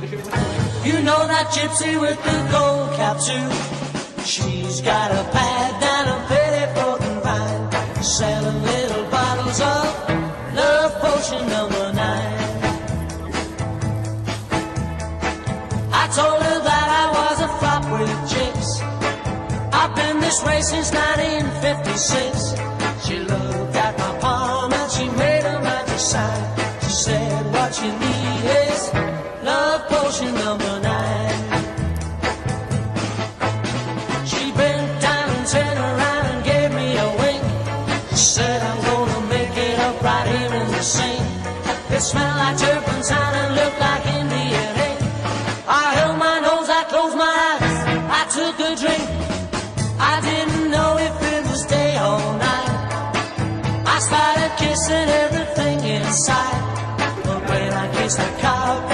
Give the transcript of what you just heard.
You know that gypsy with the gold cap too. She's got a pad down a petticoat and vine, selling little bottles of love potion number nine. I told her that I was a flop with chicks. I've been this way since 1956. She looked love potion number nine. She bent down and turned around and gave me a wink. Said, I'm gonna make it up right here in the sink. It smelled like turpentine and looked like Indian ink. I held my nose, I closed my eyes, I took a drink. I didn't know if it was day or night. I started kissing everything inside. But when I kissed the cow,